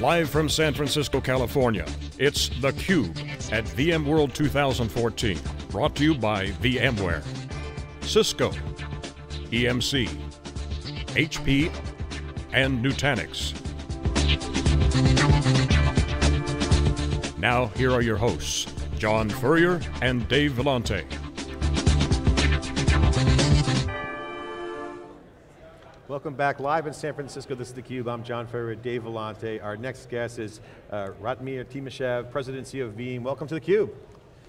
Live from San Francisco, California, it's theCUBE at VMworld 2014. Brought to you by VMware, Cisco, EMC, HP, and Nutanix. Now, here are your hosts, John Furrier and Dave Vellante. Welcome back, live in San Francisco, this is theCUBE, I'm John Furrier, Dave Vellante. Our next guest is uh, Ratmir Timashev, President and CEO of Veeam. Welcome to theCUBE.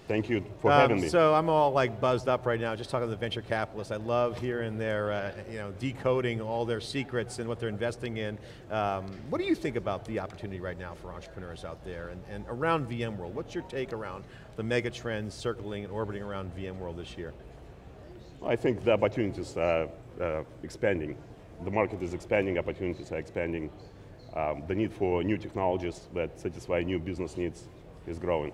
Thank you for um, having me. So I'm all like buzzed up right now, just talking to the venture capitalists. I love hearing their, uh, you know, decoding all their secrets and what they're investing in. Um, what do you think about the opportunity right now for entrepreneurs out there and, and around VMworld? What's your take around the mega trends circling and orbiting around VMworld this year? I think the opportunities are uh, expanding. The market is expanding, opportunities are expanding. Um, the need for new technologies that satisfy new business needs is growing.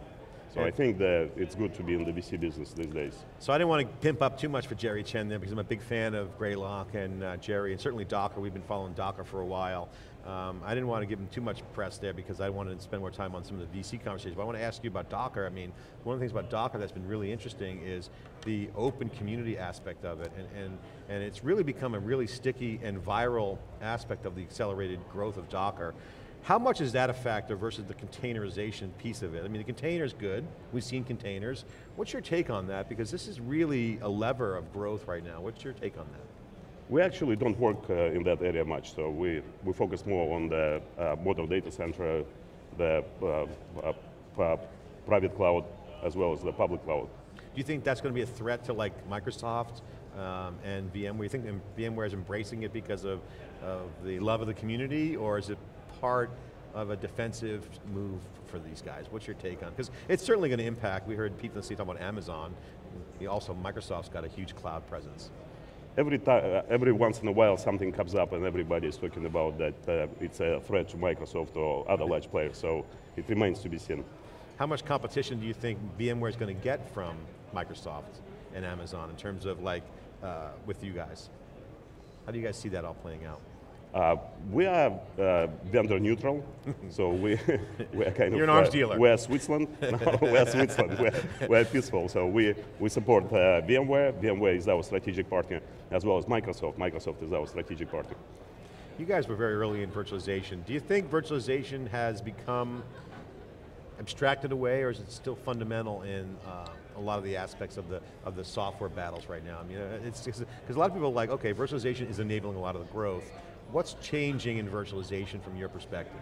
So I think that it's good to be in the VC business these days. So I didn't want to pimp up too much for Jerry Chen there because I'm a big fan of Greylock and uh, Jerry, and certainly Docker, we've been following Docker for a while. Um, I didn't want to give him too much press there because I wanted to spend more time on some of the VC conversations, but I want to ask you about Docker. I mean, one of the things about Docker that's been really interesting is the open community aspect of it, and, and, and it's really become a really sticky and viral aspect of the accelerated growth of Docker. How much is that a factor versus the containerization piece of it? I mean, the container's good, we've seen containers. What's your take on that? Because this is really a lever of growth right now. What's your take on that? We actually don't work uh, in that area much, so we, we focus more on the uh, modern data center, the uh, uh private cloud, as well as the public cloud. Do you think that's going to be a threat to like Microsoft um, and VMware? You think VMware is embracing it because of, of the love of the community, or is it part of a defensive move for these guys? What's your take on, because it's certainly going to impact, we heard Pete Linsky talk about Amazon, also Microsoft's got a huge cloud presence. Every, uh, every once in a while something comes up and everybody is talking about that uh, it's a threat to Microsoft or other large players, so it remains to be seen. How much competition do you think VMware is going to get from Microsoft and Amazon in terms of like, uh, with you guys? How do you guys see that all playing out? Uh, we are uh, vendor neutral, so we we are kind You're of. an arms uh, dealer. We're Switzerland. no, we're Switzerland. We're, we're, peaceful, so we we support uh, VMware. VMware is our strategic partner, as well as Microsoft. Microsoft is our strategic partner. You guys were very early in virtualization. Do you think virtualization has become abstracted away, or is it still fundamental in uh, a lot of the aspects of the of the software battles right now? I mean, it's because a lot of people are like, okay, virtualization is enabling a lot of the growth What's changing in virtualization from your perspective?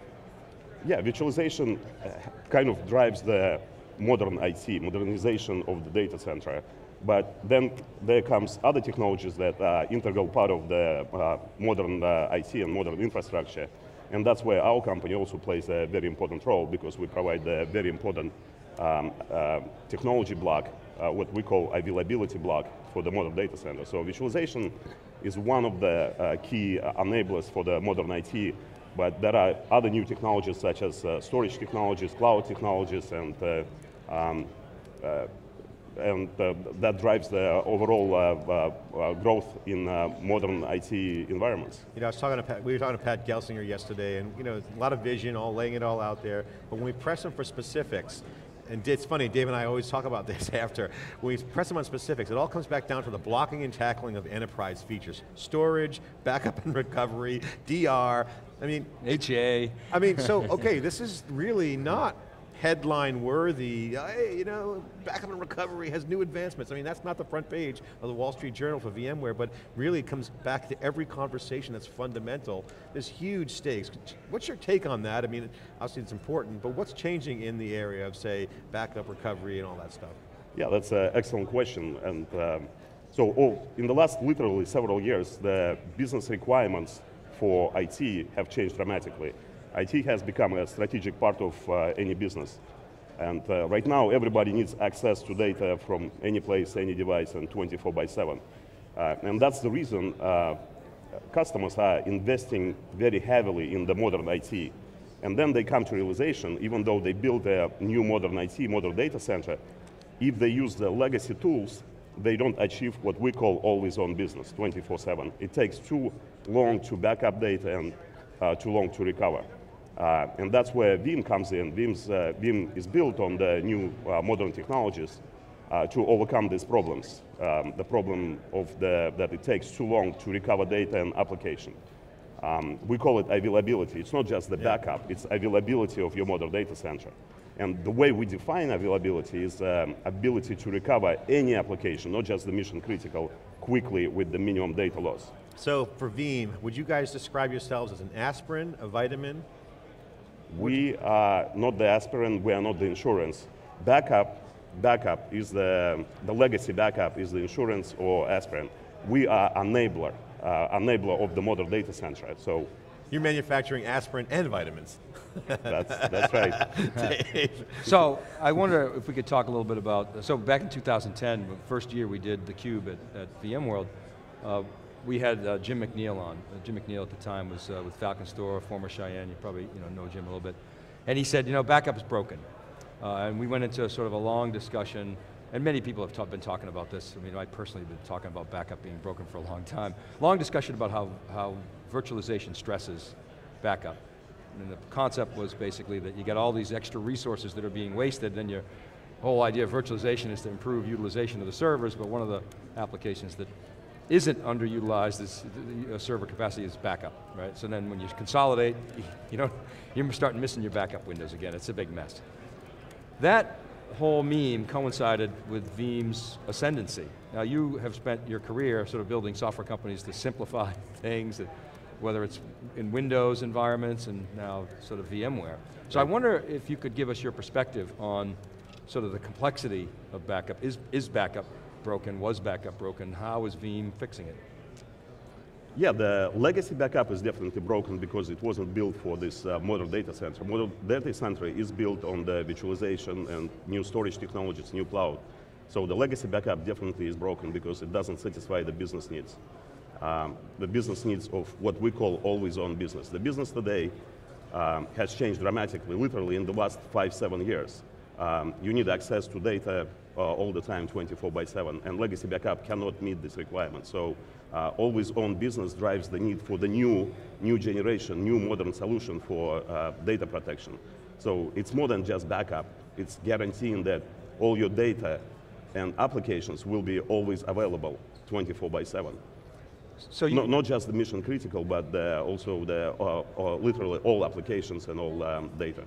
Yeah, virtualization uh, kind of drives the modern IT, modernization of the data center. But then there comes other technologies that are integral part of the uh, modern uh, IT and modern infrastructure. And that's where our company also plays a very important role because we provide a very important um, uh, technology block, uh, what we call availability block for the modern data center. So visualization is one of the uh, key enablers for the modern IT, but there are other new technologies such as uh, storage technologies, cloud technologies, and uh, um, uh, and uh, that drives the overall uh, uh, growth in modern IT environments. You know, I was talking to Pat, we were talking to Pat Gelsinger yesterday, and you know, a lot of vision, all laying it all out there, but when we press them for specifics, and it's funny, Dave and I always talk about this after, when we press them on specifics, it all comes back down to the blocking and tackling of enterprise features. Storage, backup and recovery, DR, I mean- HA. I mean, so, okay, this is really not headline worthy, hey, you know, backup and recovery has new advancements. I mean, that's not the front page of the Wall Street Journal for VMware, but really it comes back to every conversation that's fundamental. There's huge stakes. What's your take on that? I mean, obviously it's important, but what's changing in the area of, say, backup recovery and all that stuff? Yeah, that's an excellent question. And um, so oh, in the last literally several years, the business requirements for IT have changed dramatically. IT has become a strategic part of uh, any business. And uh, right now, everybody needs access to data from any place, any device, and 24 by 7. Uh, and that's the reason customers are investing very heavily in the modern IT. And then they come to realization, even though they build a new modern IT, modern data center, if they use the legacy tools, they don't achieve what we call always on business, 24-7. It takes too long to back up data and uh, too long to recover. Uh, and that's where Veeam comes in. Veeam's, uh, Veeam is built on the new uh, modern technologies uh, to overcome these problems. Um, the problem of the, that it takes too long to recover data and application. Um, we call it availability. It's not just the yeah. backup, it's availability of your modern data center. And the way we define availability is um, ability to recover any application, not just the mission critical, quickly with the minimum data loss. So for Veeam, would you guys describe yourselves as an aspirin, a vitamin? We are not the aspirin, we are not the insurance. Backup, backup is the, the legacy backup is the insurance or aspirin. We are enabler, uh, enabler of the modern data center. So You're manufacturing aspirin and vitamins. that's, that's right. so I wonder if we could talk a little bit about, so back in 2010, the first year we did theCUBE at, at VMworld, uh, we had uh, Jim McNeil on. Uh, Jim McNeil at the time was uh, with FalconStor, former Cheyenne, you probably you know, know Jim a little bit. And he said, you know, backup is broken. Uh, and we went into sort of a long discussion, and many people have been talking about this. I mean, I personally have been talking about backup being broken for a long time. Long discussion about how, how virtualization stresses backup. And the concept was basically that you get all these extra resources that are being wasted, then your whole idea of virtualization is to improve utilization of the servers, but one of the applications that isn't underutilized as uh, server capacity is backup, right? So then when you consolidate, you know, you're starting missing your backup windows again. It's a big mess. That whole meme coincided with Veeam's ascendancy. Now you have spent your career sort of building software companies to simplify things, uh, whether it's in Windows environments and now sort of VMware. So I wonder if you could give us your perspective on sort of the complexity of backup. Is, is backup broken, was backup broken? How is Veeam fixing it? Yeah, the legacy backup is definitely broken because it wasn't built for this uh, modern data center. Modern data center is built on the virtualization and new storage technologies, new cloud. So the legacy backup definitely is broken because it doesn't satisfy the business needs. Um, the business needs of what we call always on business. The business today um, has changed dramatically, literally in the last five, seven years. Um, you need access to data all the time, 24 by 7, and legacy backup cannot meet this requirement. So uh, always on business drives the need for the new, new generation, new modern solution for uh, data protection. So it's more than just backup. It's guaranteeing that all your data and applications will be always available 24 by 7. So not, not, just the mission critical, but the, also the uh, uh, literally all applications and all um, data.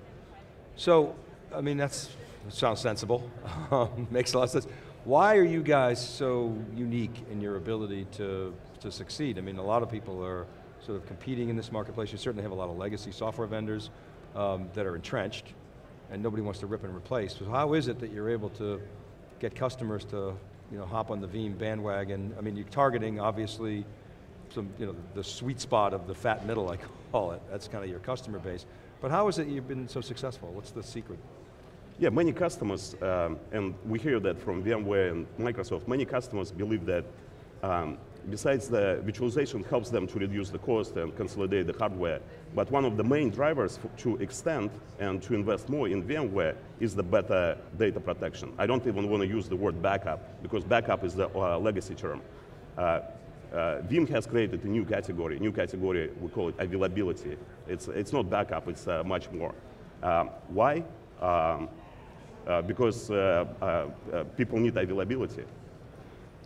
So, I mean, that's sounds sensible, makes a lot of sense. Why are you guys so unique in your ability to, to succeed? I mean, a lot of people are sort of competing in this marketplace. You certainly have a lot of legacy software vendors um, that are entrenched and nobody wants to rip and replace. So how is it that you're able to get customers to you know, hop on the Veeam bandwagon? I mean, you're targeting, obviously, some, you know, the sweet spot of the fat middle, I call it. That's kind of your customer base. But how is it you've been so successful? What's the secret? Yeah, many customers, um, and we hear that from VMware and Microsoft, many customers believe that um, besides the virtualization helps them to reduce the cost and consolidate the hardware, but one of the main drivers to extend and to invest more in VMware is the better data protection. I don't even want to use the word backup, because backup is the uh, legacy term. Uh, uh, Veeam has created a new category, new category, we call it availability. It's, it's not backup, it's uh, much more. Um, why? Um, because uh, uh, people need availability.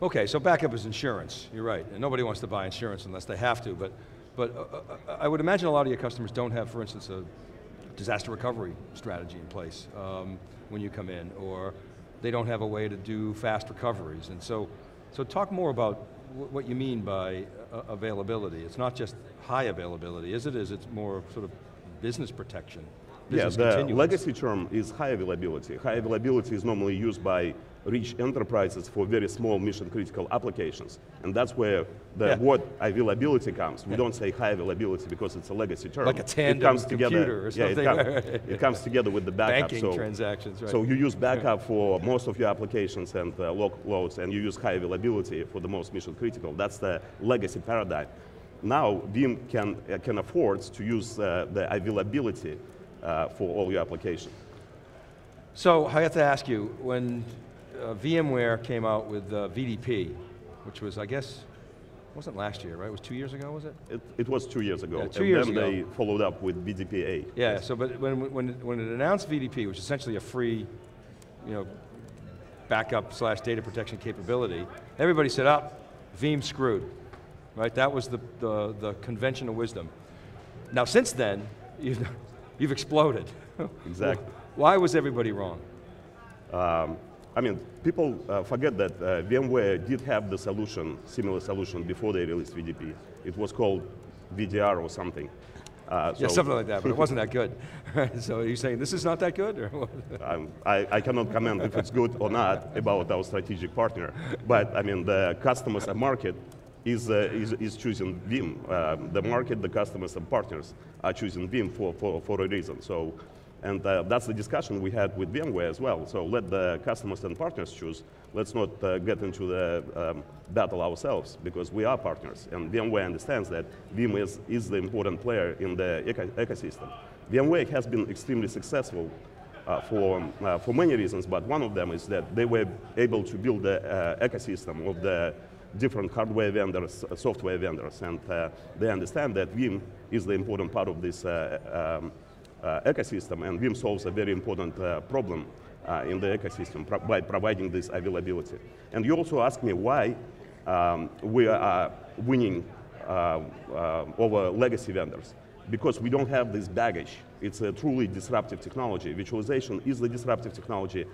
Okay, so backup is insurance, you're right. And nobody wants to buy insurance unless they have to, but, but uh, I would imagine a lot of your customers don't have, for instance, a disaster recovery strategy in place um, when you come in, or they don't have a way to do fast recoveries. And so, so talk more about what you mean by uh, availability. It's not just high availability, is it? Is it more sort of business protection? Yeah, the legacy term is high availability. High availability is normally used by rich enterprises for very small mission critical applications. And that's where the yeah. word availability comes. We yeah. don't say high availability because it's a legacy term. Like a tandem it comes together, or something. Yeah, it, comes, it comes together with the backup. Banking so, transactions, right. So you use backup for most of your applications and uh, loads, and you use high availability for the most mission critical. That's the legacy paradigm. Now, Veeam can, uh, can afford to use uh, the availability uh, for all your applications. So I have to ask you, when uh, VMware came out with uh, VDP, which was, I guess, wasn't last year, right? It was two years ago, was it? It, it was two years ago. Yeah, two and years then ago. they followed up with VDPA. Yeah, so but when, when, when it announced VDP, which is essentially a free, you know, backup slash data protection capability, everybody said, up, Veeam screwed, right? That was the, the, the conventional wisdom. Now since then, you've, exploded. Exactly. Why was everybody wrong? Um, I mean, people uh, forget that uh, VMware did have the solution, similar solution, before they released VDP. It was called VDR or something. Uh, Yeah, something like that, but it wasn't that good. so are you saying this is not that good? Or what? um, I, I cannot comment if it's good or not about our strategic partner, but I mean, the customers and market is, uh, is, is choosing Veeam. Um, the market, the customers and partners are choosing Veeam for, for, for a reason. So, and uh, that's the discussion we had with VMware as well. So let the customers and partners choose. Let's not uh, get into the um, battle ourselves because we are partners. And VMware understands that Veeam is, is the important player in the eco ecosystem. VMware has been extremely successful uh, for, uh, for many reasons, but one of them is that they were able to build the uh, ecosystem of the different hardware vendors, uh, software vendors, and uh, they understand that Veeam is the important part of this uh, um, ecosystem, and Veeam solves a very important problem in the ecosystem pro by providing this availability. And you also asked me why um, we are winning uh, uh, over legacy vendors because we don't have this baggage. It's a truly disruptive technology. Virtualization is the disruptive technology.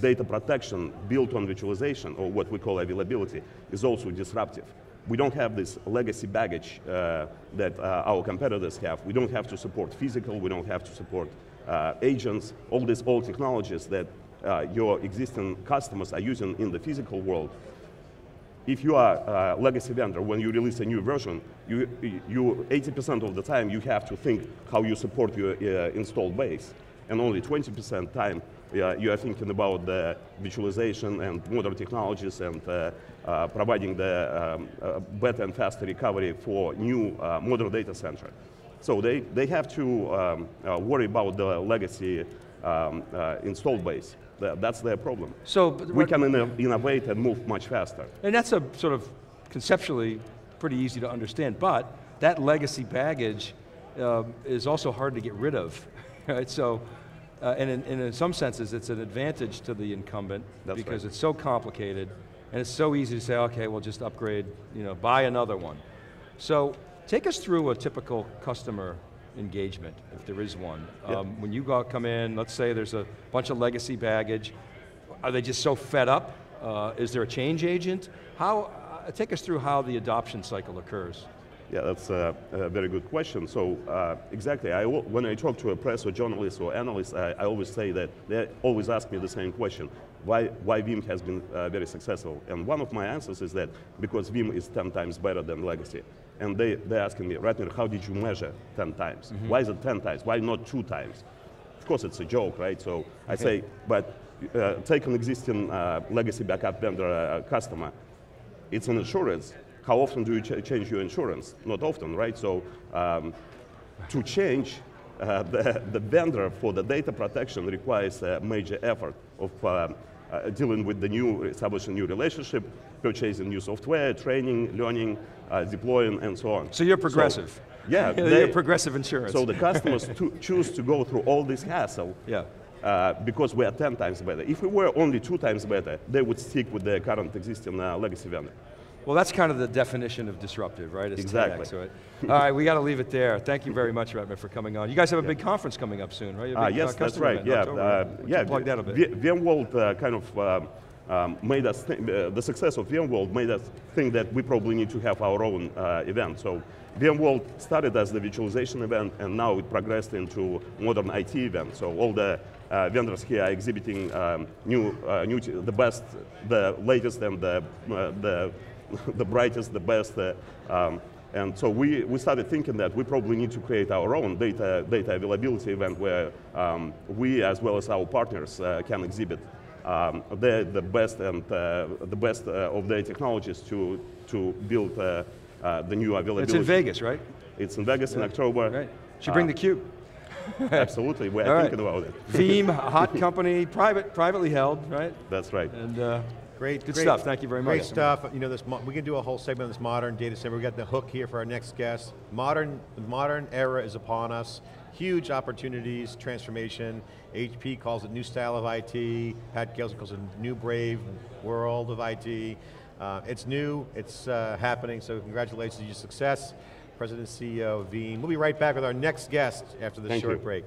Data protection built on virtualization, or what we call availability, is also disruptive. We don't have this legacy baggage uh, that uh, our competitors have. We don't have to support physical, we don't have to support uh, agents, all these old technologies that uh, your existing customers are using in the physical world if you are a legacy vendor, when you release a new version, you, you 80% of the time you have to think how you support your uh, installed base. And only 20% time uh, you are thinking about the visualization and modern technologies and uh, uh, providing the um, uh, better and faster recovery for new uh, modern data center. So they, they have to um, uh, worry about the legacy um, uh, installed base. That, that's their problem. So, but We can inno- innovate and move much faster. And that's a sort of conceptually pretty easy to understand, but that legacy baggage uh, is also hard to get rid of, right? So, uh, and, in, and in some senses, it's an advantage to the incumbent That's because right. it's so complicated, and it's so easy to say, okay, we'll just upgrade, you know, buy another one. So, take us through a typical customer engagement, if there is one. Yeah. Um, when you go, come in, let's say there's a bunch of legacy baggage, are they just so fed up? Uh, is there a change agent? How, uh, take us through how the adoption cycle occurs. Yeah, that's a, a very good question. So uh, exactly, I, when I talk to a press or journalist or analyst, I, I always say that they always ask me the same question: Why, why Veeam has been uh, very successful? And one of my answers is that because Veeam is 10 times better than legacy. And they, they're asking me, Ratmir, how did you measure 10 times? Why is it 10 times? Why not two times? Of course, it's a joke, right? So I say, but uh, take an existing uh, legacy backup vendor uh, customer. It's an insurance. How often do you ch- change your insurance? Not often, right? So um, to change uh, the, the vendor for the data protection requires a major effort of um, uh, dealing with the new, establishing new relationship, purchasing new software, training, learning, uh, deploying, and so on. So you're progressive. yeah, you're they- progressive insurance. So the customers to choose to go through all this hassle Yeah. uh, because we are 10 times better. If we were only two times better, they would stick with their current existing uh, legacy vendor. Well, that's kind of the definition of disruptive, right? 10x, Exactly. right? All right, we got to leave it there. Thank you very much, Ratmir, for coming on. You guys have a big conference coming up soon, right? Ah, yes, uh, that's right. Yeah, October, uh, right? Why don't you yeah. Plug that a bit. VMworld uh, kind of um, um, made us think, uh, the success of VMworld made us think that we probably need to have our own uh, event. So VMworld started as the virtualization event, and now it progressed into modern IT event. So all the uh, vendors here are exhibiting um, new, uh, new, t- the best, the latest, and the uh, the the brightest, the best. Uh, um, and so we, we started thinking that we probably need to create our own data, data availability event where um, we, as well as our partners, uh, can exhibit um, the, the best and uh, the best uh, of their technologies to, to build uh, uh, the new availability. It's in Vegas, right? It's in Vegas in October. Right. Should bring the cube. Absolutely, we're All right. thinking about it. Veeam, hot company, private, privately held, right? That's right. And Great, Good great- stuff, thank you very much. Great stuff. You know, this we can do a whole segment on this modern data center. We got the hook here for our next guest. Modern, the modern era is upon us. Huge opportunities, transformation. HP calls it new style of IT. Pat Gelsinger calls it new brave world of IT. Uh, it's new, it's uh, happening, so congratulations on your success. President and CEO of Veeam. We'll be right back with our next guest after this Thank short you. break.